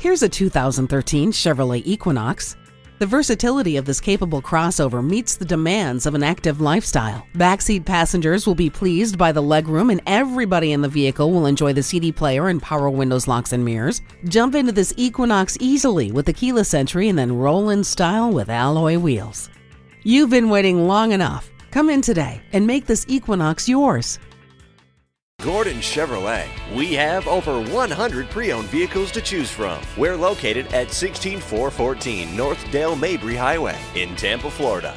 Here's a 2013 Chevrolet Equinox. The versatility of this capable crossover meets the demands of an active lifestyle. Backseat passengers will be pleased by the legroom, and everybody in the vehicle will enjoy the CD player and power windows, locks, and mirrors. Jump into this Equinox easily with the keyless entry and then roll in style with alloy wheels. You've been waiting long enough. Come in today and make this Equinox yours. Gordon Chevrolet. We have over 100 pre owned vehicles to choose from. We're located at 16414 North Dale Mabry Highway in Tampa, Florida.